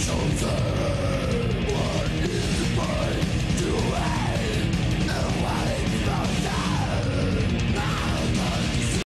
is over.